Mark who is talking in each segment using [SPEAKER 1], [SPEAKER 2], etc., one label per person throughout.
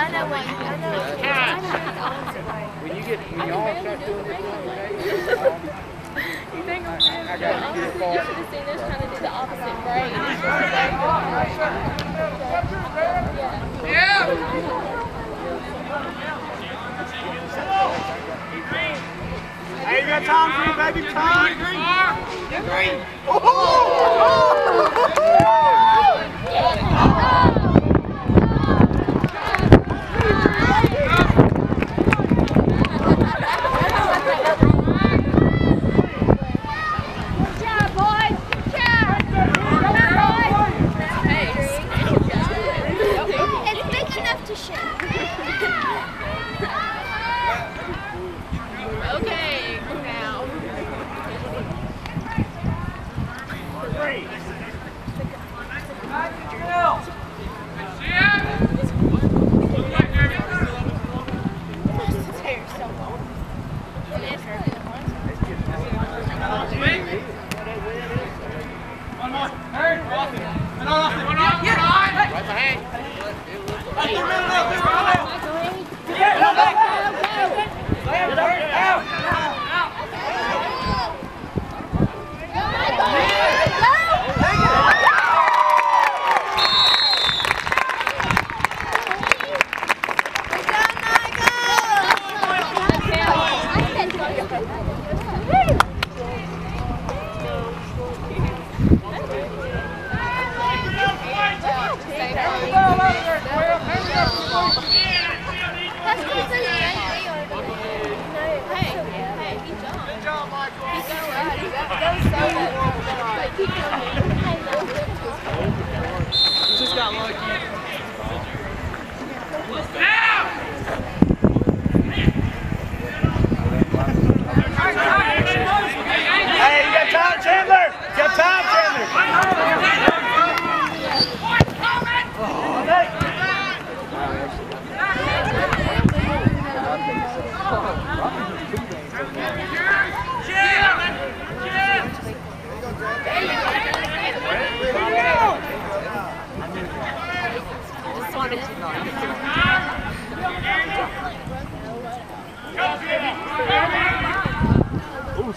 [SPEAKER 1] how to answer.
[SPEAKER 2] When you get, when y'all start doing this
[SPEAKER 1] You think I'm saying
[SPEAKER 2] I got far.
[SPEAKER 1] You should have seen us trying to do the opposite brain.
[SPEAKER 2] Hey, you got time for you, baby? Time?
[SPEAKER 1] It's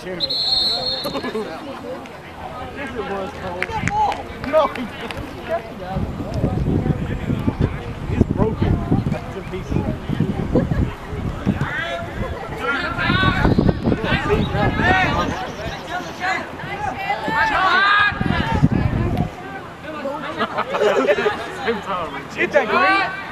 [SPEAKER 2] Chandler. This was cold. No, he It's broken. It's in pieces. Hit that green.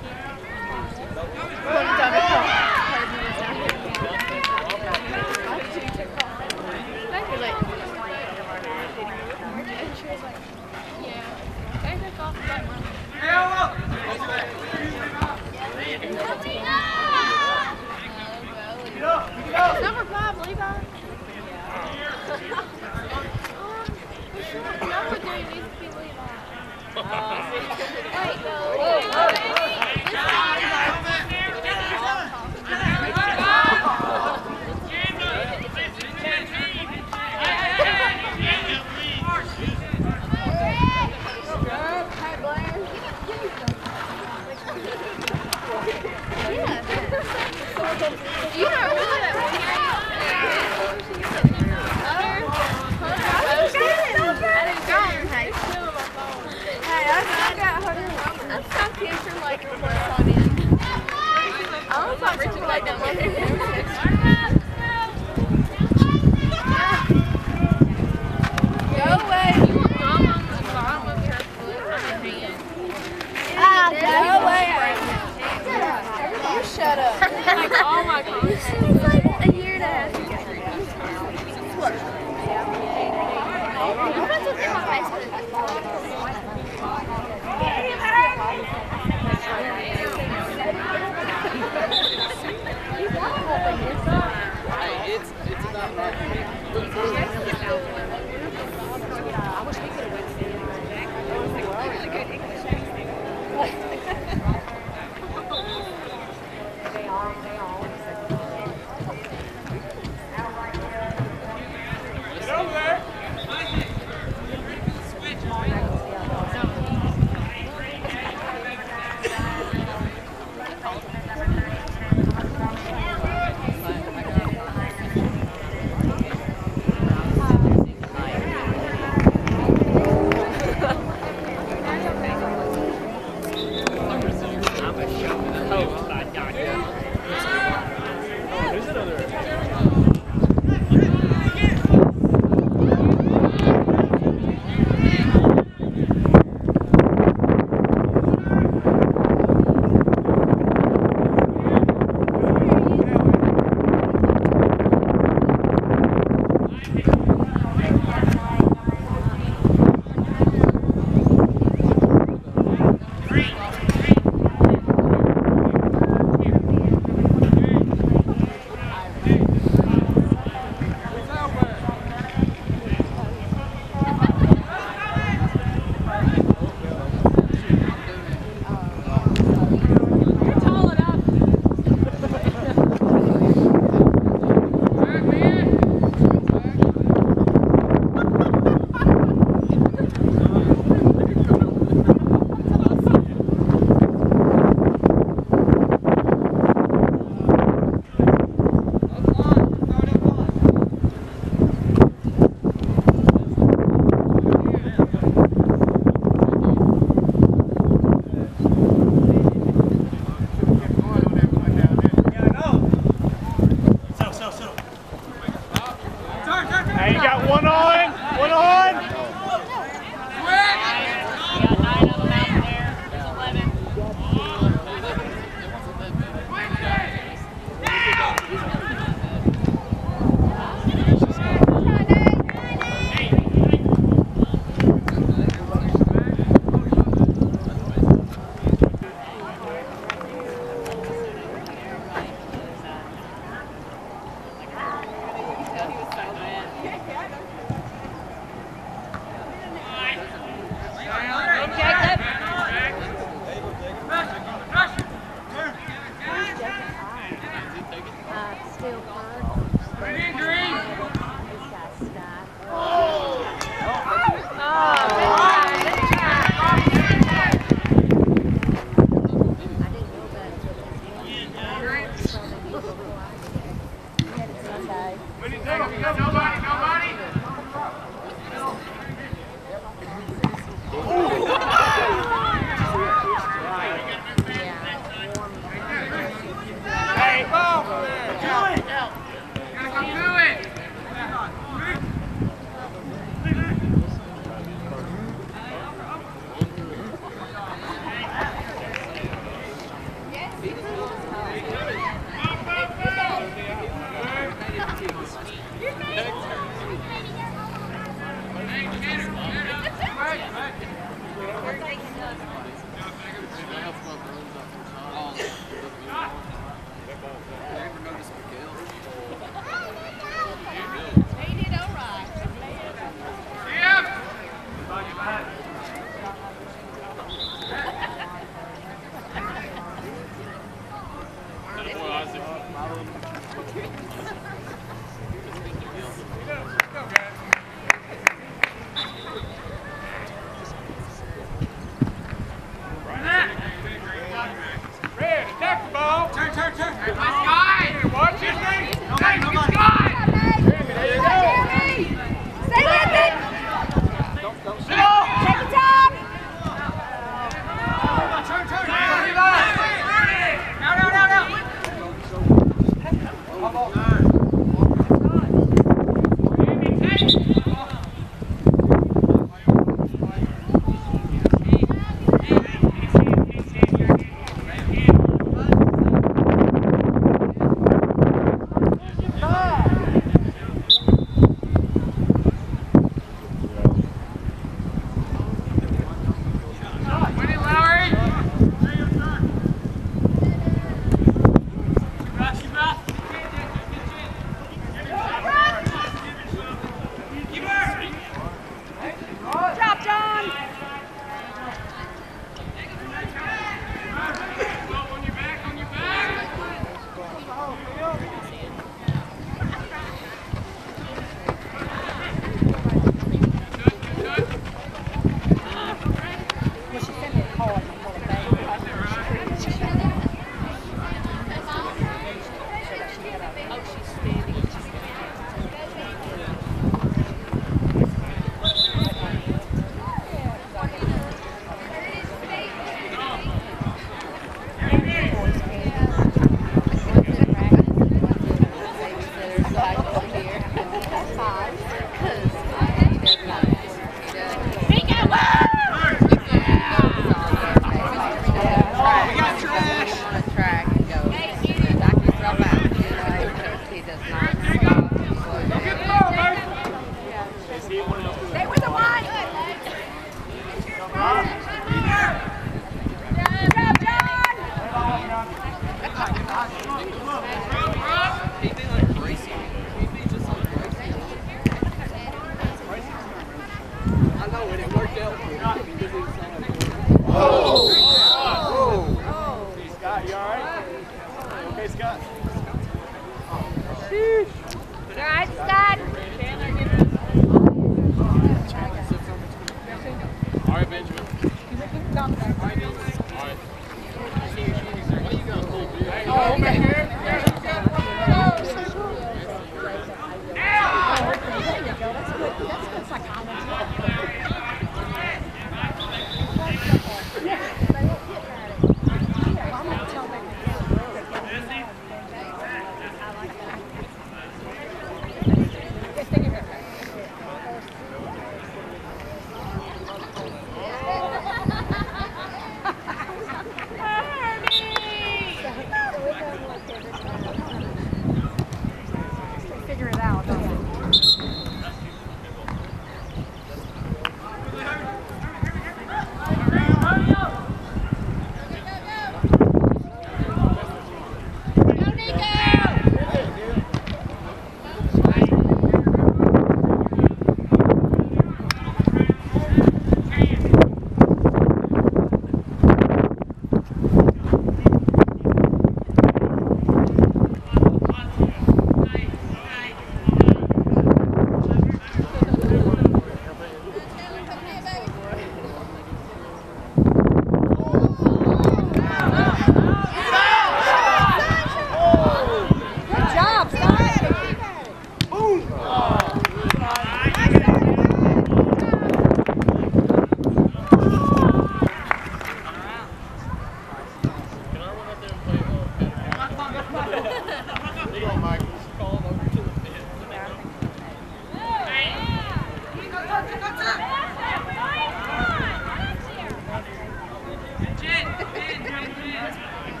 [SPEAKER 3] Yeah.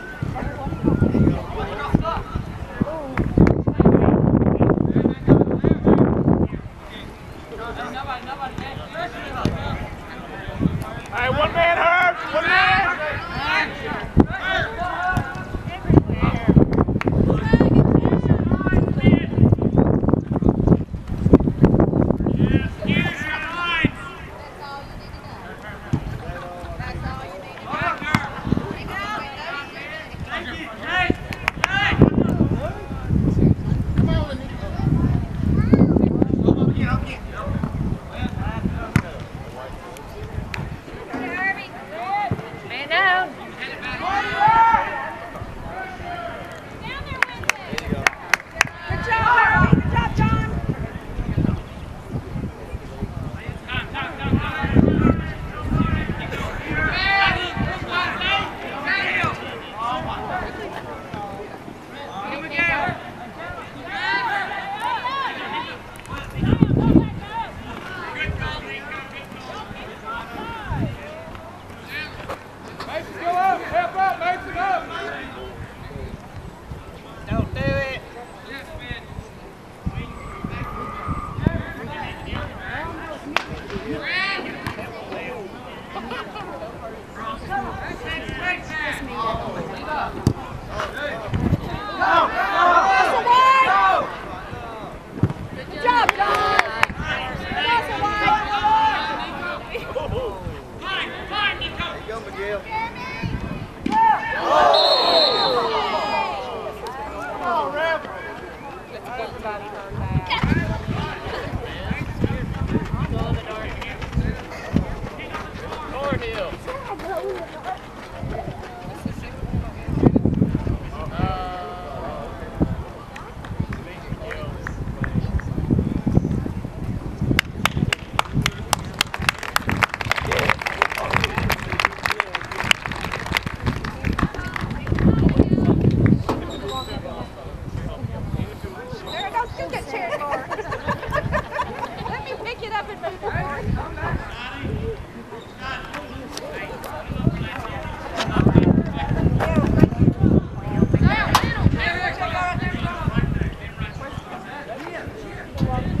[SPEAKER 3] Hey,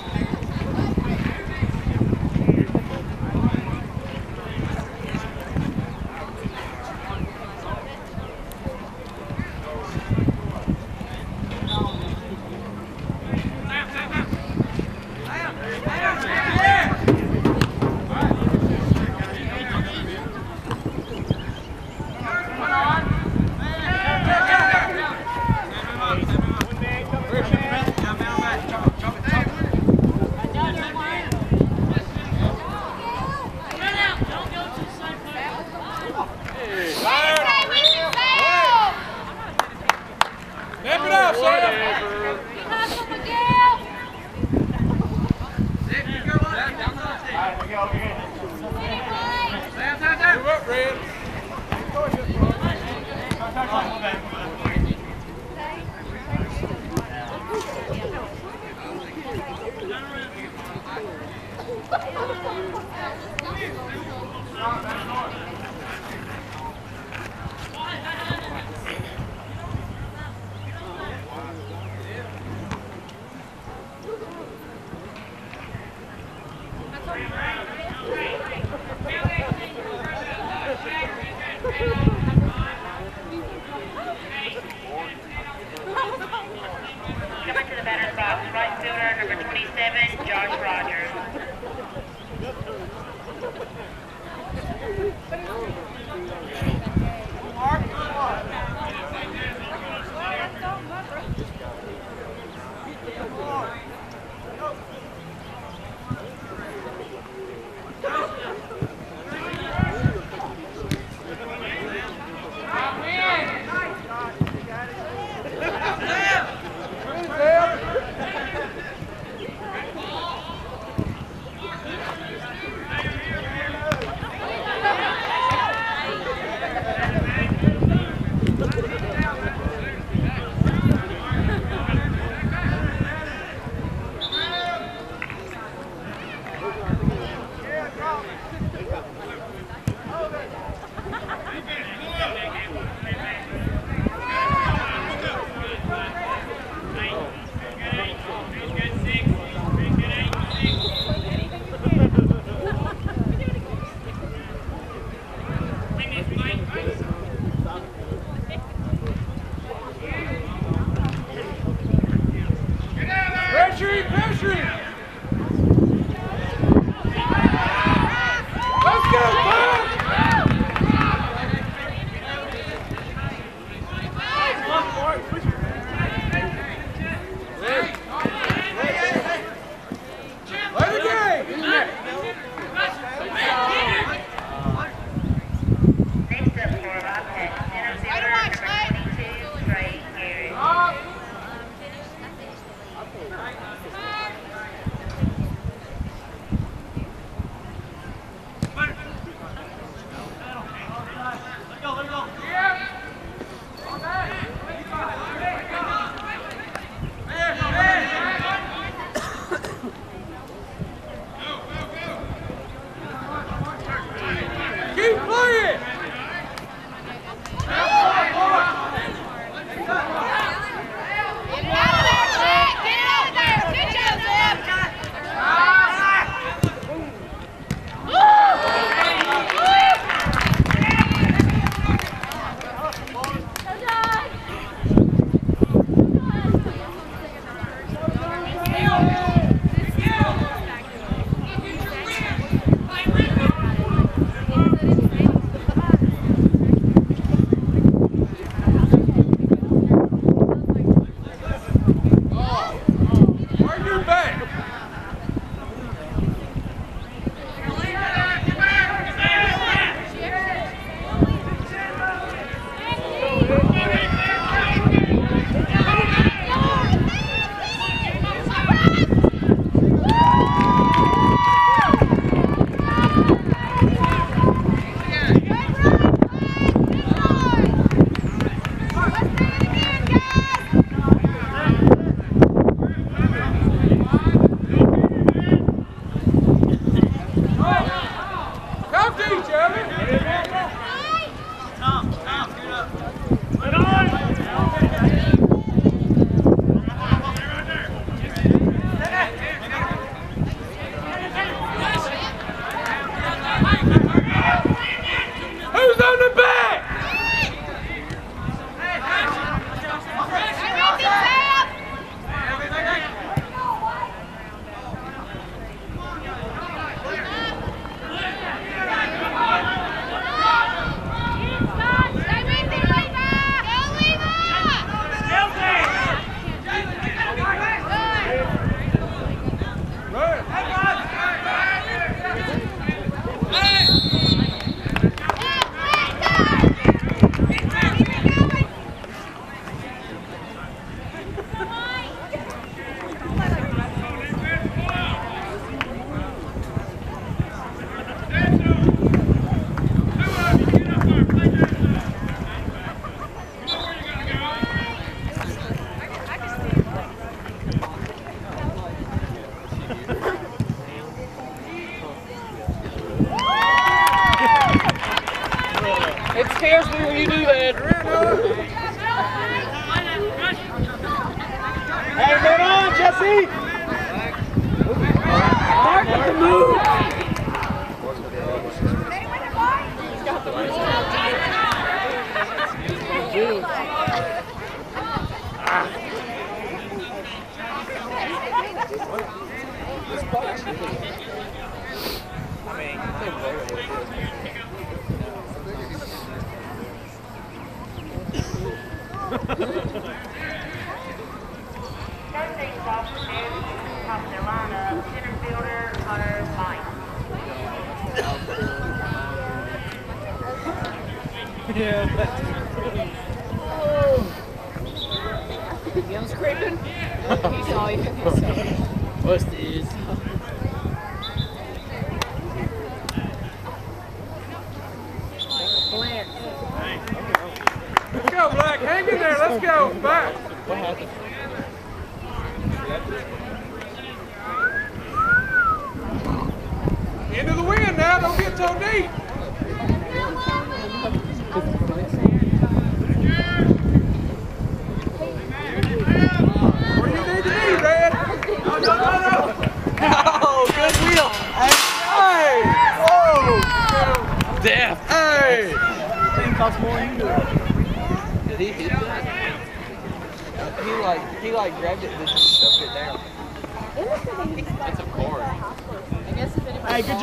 [SPEAKER 4] Pressure,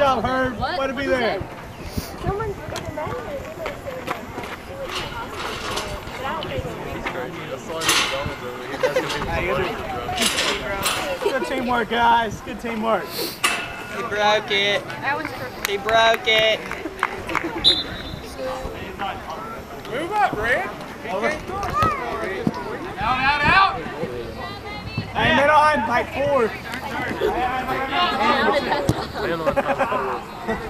[SPEAKER 2] job, Herb.
[SPEAKER 3] What?
[SPEAKER 2] Way to be there.
[SPEAKER 5] Someone's in the manual. But I don't think
[SPEAKER 2] Good teamwork, guys. Good teamwork.
[SPEAKER 4] He broke it.
[SPEAKER 3] That one's for
[SPEAKER 4] He broke it.
[SPEAKER 1] Move up, Red. He can't. Out, out, out.
[SPEAKER 2] Hey, middle on, like four.
[SPEAKER 1] ありがとうございま。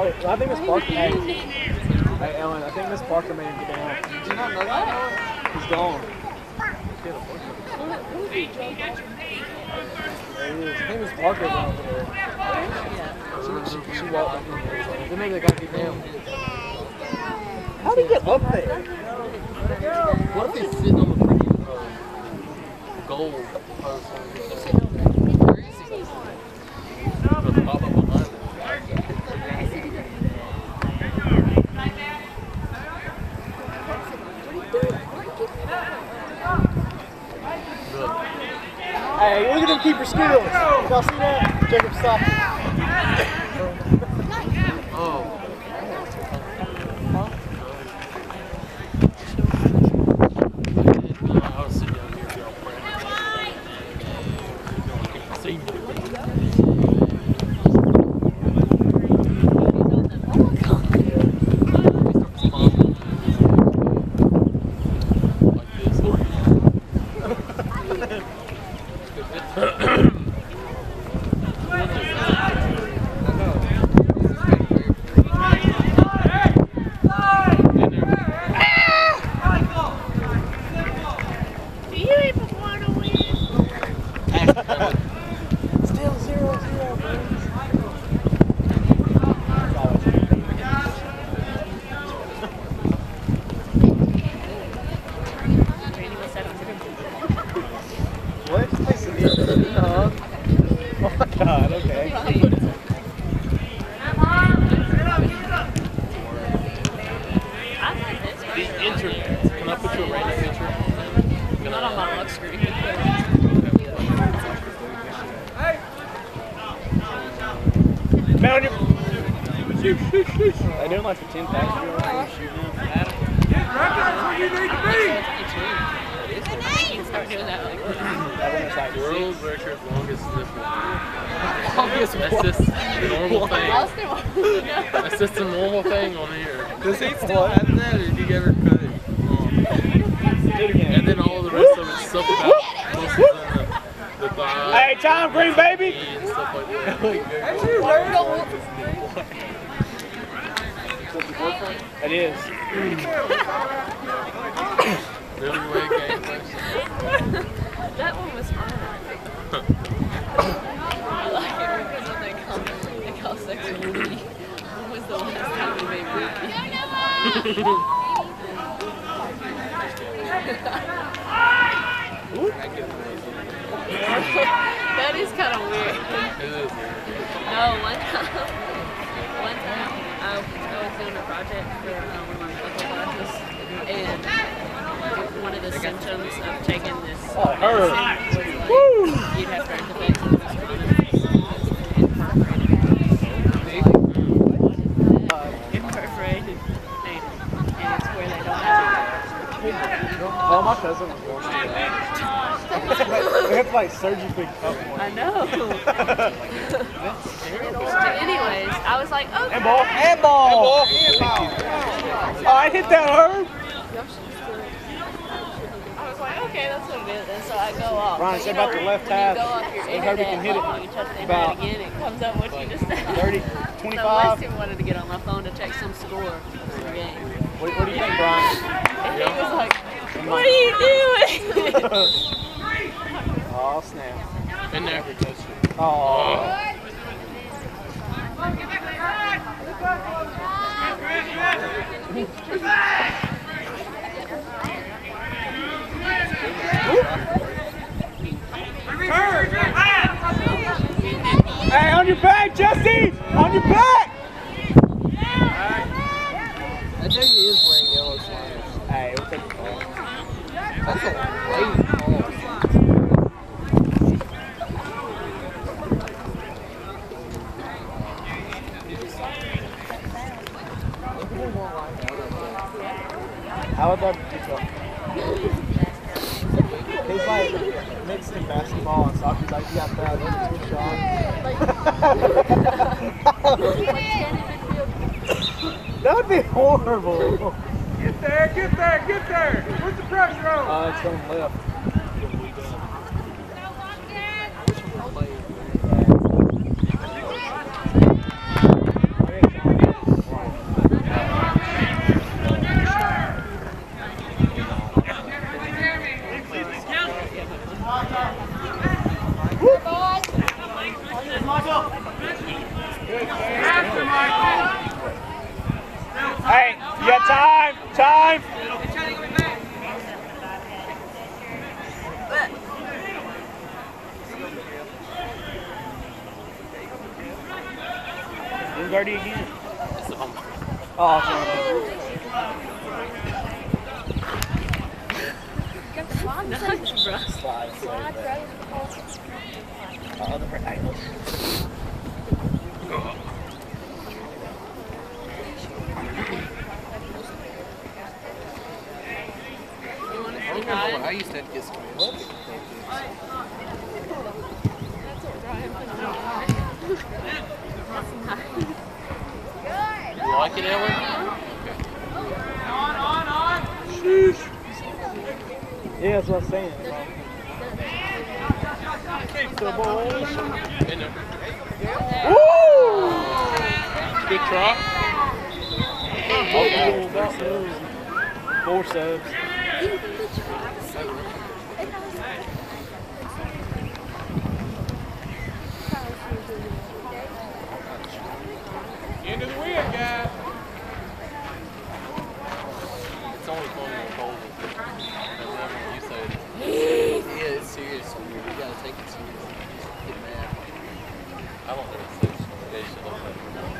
[SPEAKER 2] Oh, I think Miss Parker. Hey, hey, Ellen, I think Miss Parker made him get down.
[SPEAKER 4] Did you not know that?
[SPEAKER 2] He's gone. There he is. I think Miss Parker was over there. She, she, she walked back in there. Then maybe they got to get down. How did he get up there?
[SPEAKER 4] What if he's sitting on the pretty uh, gold post? Where is he? The pop up behind it.
[SPEAKER 2] Hey, look at him keeper skills. Y'all see that? Jacob stopped.
[SPEAKER 4] Oh. I was sitting down here, girlfriend. See?
[SPEAKER 5] Do you even want to win?
[SPEAKER 2] Still zero zero, bro. What? Uh-huh. Oh my god, okay.
[SPEAKER 4] The internet. Can I put you a random picture? Not on my lock screen.
[SPEAKER 2] Found you. They doing like the 10 pack drill where you shoot them.
[SPEAKER 1] Get right there where you need to be.
[SPEAKER 3] start doing that like
[SPEAKER 2] That one is like
[SPEAKER 4] World record longest nipple.
[SPEAKER 2] Longest
[SPEAKER 4] That's just a normal thing.
[SPEAKER 3] Austin wants to know.
[SPEAKER 4] That's just a normal thing on here.
[SPEAKER 2] Does he still have that, or did he ever cut it? Do it again.
[SPEAKER 4] And then all the rest of it's stuff about muscles in the, the thigh.
[SPEAKER 1] Hey, time, green baby.
[SPEAKER 4] and stuff like that.
[SPEAKER 1] It is.
[SPEAKER 4] Really way gameplay.
[SPEAKER 3] That one was fun. I like it because when they call, they call sex Ruby. When was the last time we made Ruby? that is kind of weird.
[SPEAKER 4] It is.
[SPEAKER 3] No, one time, one time, I, I was doing a project for uh, one of my medical classes, and one of the symptoms of taking this
[SPEAKER 1] Oh, her.
[SPEAKER 3] medicine was like, you'd have burn defects in this and perforated. It perforated, and, and it's where they don't have
[SPEAKER 2] Oh, my cousin was going through that. they have to like surgically cut one.
[SPEAKER 3] I know. but anyways, I was like, okay.
[SPEAKER 1] And ball.
[SPEAKER 2] And ball!
[SPEAKER 1] Oh, I hit that herb.
[SPEAKER 3] I was like, okay, that's what it is. And so I go off.
[SPEAKER 2] Ryan,
[SPEAKER 3] But
[SPEAKER 2] say about
[SPEAKER 3] know,
[SPEAKER 2] the left
[SPEAKER 3] when
[SPEAKER 2] half.
[SPEAKER 3] You go off your
[SPEAKER 2] I heard
[SPEAKER 3] internet
[SPEAKER 2] can hit it
[SPEAKER 3] phone, you touch the
[SPEAKER 2] about
[SPEAKER 3] internet again, it comes up what you just said.
[SPEAKER 2] 30,
[SPEAKER 3] So
[SPEAKER 2] 25.
[SPEAKER 3] Weston wanted to get on my phone to check some score for some game.
[SPEAKER 2] What, what do you think, Brian?
[SPEAKER 3] And he was like, what are you doing?
[SPEAKER 2] Oh.
[SPEAKER 4] In there.
[SPEAKER 2] Oh.
[SPEAKER 1] Hey, on your back, Jesse. On your back.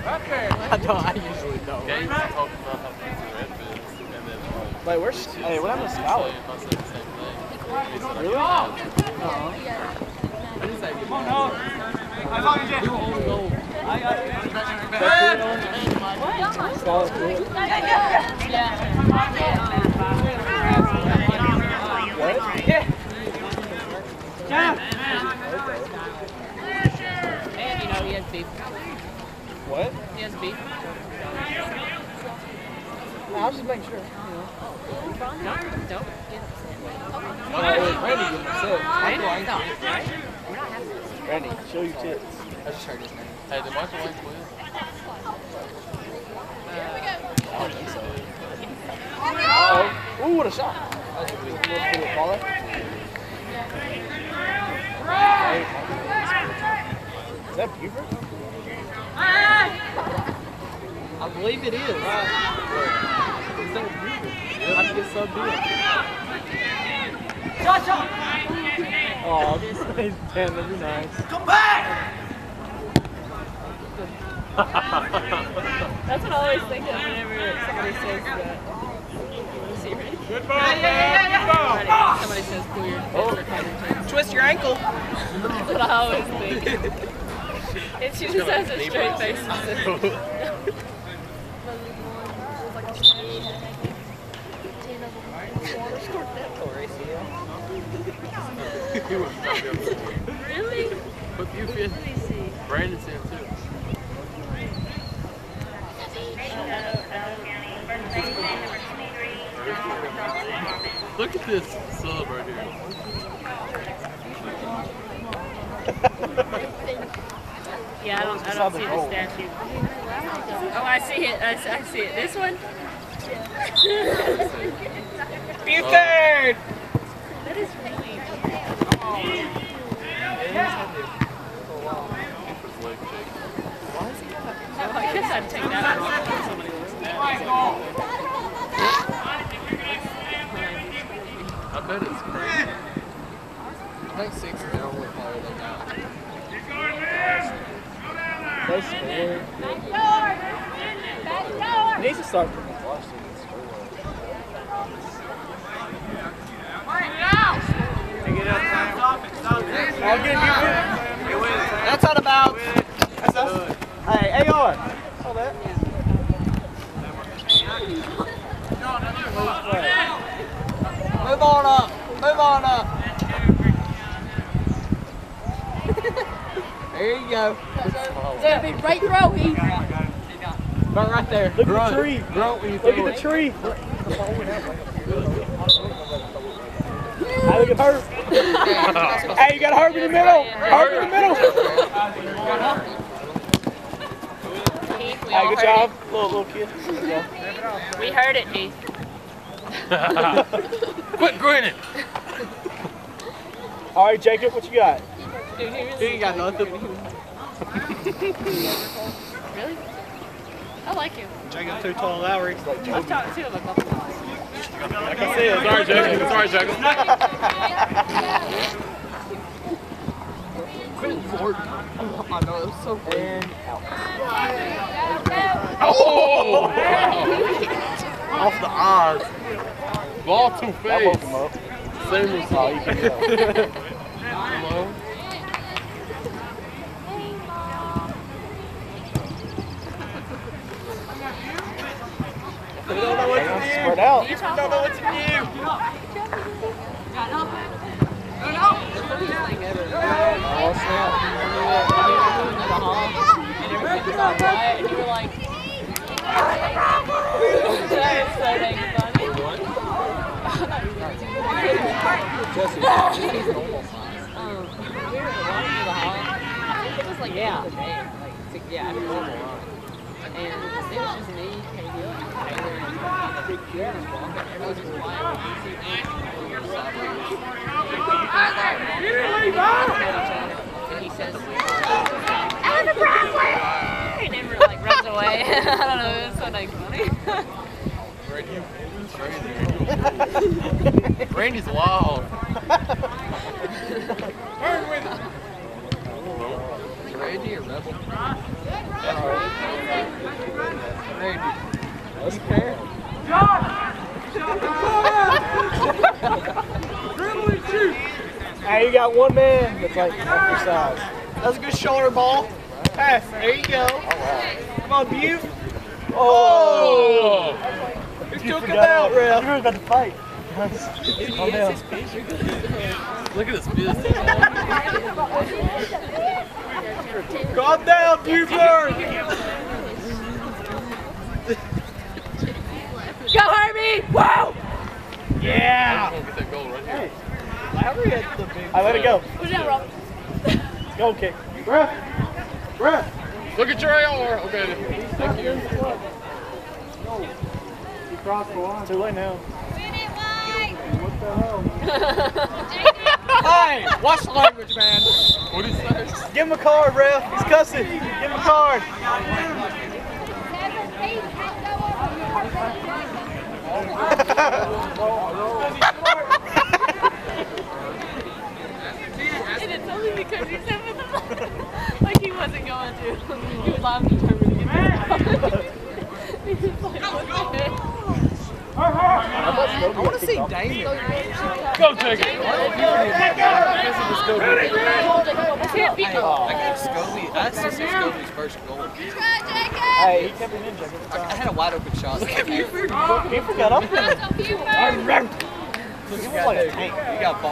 [SPEAKER 2] Right
[SPEAKER 4] there. I don't.
[SPEAKER 2] I usually don't.
[SPEAKER 4] Games talk about how fancy red is, and then like,
[SPEAKER 2] Wait, where's? Hey, what happened to Skylar?
[SPEAKER 4] say if I said the He
[SPEAKER 1] has beef.
[SPEAKER 2] I'll just make sure.
[SPEAKER 1] No,
[SPEAKER 6] don't get upset.
[SPEAKER 2] Randy get upset.
[SPEAKER 6] Randy,
[SPEAKER 2] no.
[SPEAKER 6] We're not having this.
[SPEAKER 2] Randy, show your tits. I just heard his name.
[SPEAKER 4] Hey, did Michael Lane quit?
[SPEAKER 2] I don't think so. Oh, ooh, what a shot. That's a good little follow. Is that Buford? I believe it is. Is that Buford? I have to get subbed in. Oh, this damn, that'd be nice. Come back!
[SPEAKER 6] That's what I always think of whenever somebody says that. See, ready?
[SPEAKER 1] Good ball, Cal. Good ball.
[SPEAKER 6] Ready? Somebody says queer. Oh.
[SPEAKER 2] Twist your ankle.
[SPEAKER 6] That's what I always think. and she just has a straight face and says,
[SPEAKER 4] he was not good.
[SPEAKER 6] Really?
[SPEAKER 4] But Buford, Brandon's in too. Look at this sub right here.
[SPEAKER 6] Yeah, I don't, I don't see the statue. Oh, I see it. I, see- I see it. This one?
[SPEAKER 2] Buford!
[SPEAKER 6] That is really.
[SPEAKER 4] Buford's leg shake.
[SPEAKER 6] Oh, I guess I'd take that one. Somebody listen to that.
[SPEAKER 4] I bet it's crazy. I think six is the only player they got.
[SPEAKER 2] They scored. Needs to start. I'll get you. That's out of bounds. That's us. Hey, AR. Hold that. Move on up. Move on up. There you go.
[SPEAKER 3] It's gonna be right throw. He.
[SPEAKER 2] Right, right there. Look at the tree.
[SPEAKER 4] Grunt when you
[SPEAKER 2] Look
[SPEAKER 4] throw
[SPEAKER 2] at the tree. Hey, look at her. hey, you got Herb in the middle. Herb in the middle. Hey, good
[SPEAKER 6] heard
[SPEAKER 2] job, little little kid.
[SPEAKER 6] it. We heard it, Heath.
[SPEAKER 4] Quit grinning.
[SPEAKER 2] All right, Jacob, what you got?
[SPEAKER 6] Dude, he
[SPEAKER 2] He ain't got nothing.
[SPEAKER 6] Really? I like him.
[SPEAKER 2] Jacob too tall, Lowry.
[SPEAKER 6] I've talked to him a couple times.
[SPEAKER 2] Like I said,
[SPEAKER 4] Sorry, Jacob. Sorry, Jacob. Quit Lord. I know, it was so cool.
[SPEAKER 2] And out.
[SPEAKER 4] Oh!
[SPEAKER 2] Off the eyes.
[SPEAKER 4] Ball to
[SPEAKER 2] That woke him
[SPEAKER 4] face.
[SPEAKER 2] up.
[SPEAKER 4] Same as
[SPEAKER 2] Oh, you can tell.
[SPEAKER 4] Hello?
[SPEAKER 2] Don't know what to do. Out.
[SPEAKER 6] You talk
[SPEAKER 2] Don't know what to do.
[SPEAKER 6] You were like, we yeah. like to, yeah. And it was just me, and we were just walking. Everyone was just quiet. We could see And he says, "And the Broadway!" And everyone like runs away. I don't know. It was so dang funny.
[SPEAKER 4] Randy's wild. Randy or Rebel? Randy.
[SPEAKER 2] That's fair. Hey, you got one man that's like half your size. That's a good shoulder ball. Pass. There you go. Come on, Butte. Oh! oh. Who took him out, ref? You were about to fight. Calm down.
[SPEAKER 4] Look at his business.
[SPEAKER 2] Calm down, Buford.
[SPEAKER 3] Go Herbie! Whoa!
[SPEAKER 2] I let it go.
[SPEAKER 3] Who's that, Robert?
[SPEAKER 2] Go kick. Bruh. Bruh.
[SPEAKER 4] Look at your AR. Okay. Thank you.
[SPEAKER 2] Too late now. What the hell?
[SPEAKER 4] hey, watch the language, man. What did he say?
[SPEAKER 2] Give him a card, ref. He's cussing. Give him a card.
[SPEAKER 6] And it's only because he said like he wasn't going to. He was live determined to get. He's like, what the heck?
[SPEAKER 2] I
[SPEAKER 4] want to see Damien. Go take it.
[SPEAKER 6] Can't beat him.
[SPEAKER 4] I got Scobie. I see Scobie's first goal.
[SPEAKER 2] Hey, he kept it in, Jacob.
[SPEAKER 4] I, I had a wide open shot. Look at me.
[SPEAKER 2] He forgot up there. He was like a tank.
[SPEAKER 4] You got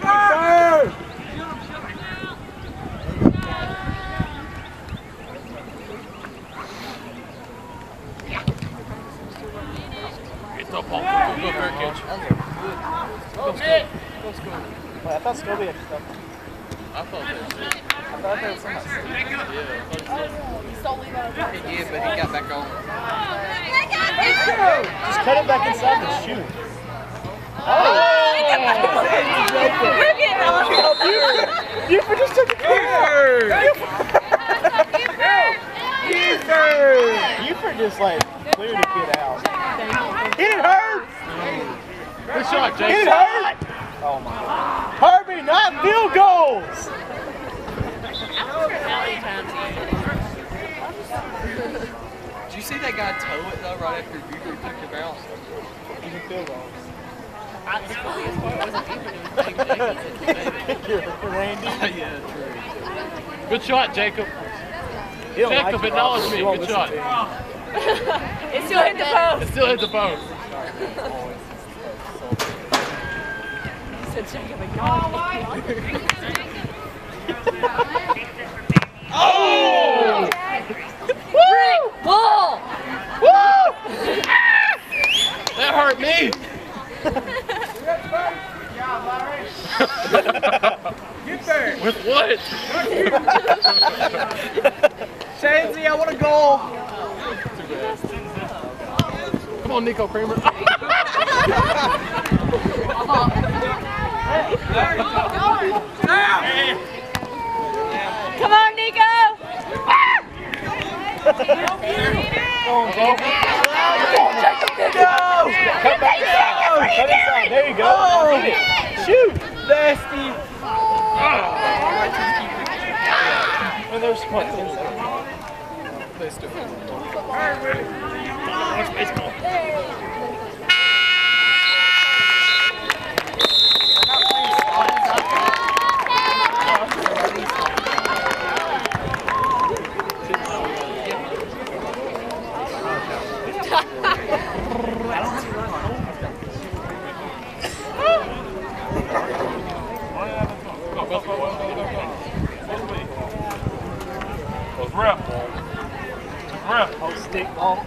[SPEAKER 4] bark. Get the ball. Go fair catch.
[SPEAKER 2] Wait, I thought Scobie had stuff.
[SPEAKER 4] I thought that was.
[SPEAKER 2] I thought there was something.
[SPEAKER 4] Yeah, I thought it was it.
[SPEAKER 6] He
[SPEAKER 4] Yeah, but he got back on.
[SPEAKER 2] Just cut it back inside the shoe.
[SPEAKER 6] We're getting on.
[SPEAKER 2] Buford just took a kick. Buford just like cleared the kid out. Hit it, Herb!
[SPEAKER 4] Good shot,
[SPEAKER 2] Hit it,
[SPEAKER 4] Jason.
[SPEAKER 2] Herb! Oh my god. Herbie, not field goals!
[SPEAKER 4] Did you see that guy toe it though right after Bieber took him out?
[SPEAKER 2] Even field goals. Randy.
[SPEAKER 4] yeah, true. Good shot, Jacob.
[SPEAKER 2] He don't
[SPEAKER 4] Jacob,
[SPEAKER 2] like you,
[SPEAKER 4] acknowledge me. Good shot.
[SPEAKER 6] It still hit the post.
[SPEAKER 4] It still hit the post.
[SPEAKER 6] He said, Jacob, acknowledge me.
[SPEAKER 4] Oh!
[SPEAKER 6] Bull!
[SPEAKER 4] That hurt me.
[SPEAKER 1] Get there.
[SPEAKER 4] With what?
[SPEAKER 2] Shanesy, I want a goal.
[SPEAKER 4] Come on, Nico Kramer.
[SPEAKER 6] Come on, Nico!
[SPEAKER 2] Ah! Inside. Cut inside. There you go. Shoot. There's what? 10 seconds.
[SPEAKER 4] They still
[SPEAKER 1] Ref.
[SPEAKER 2] Stick ball.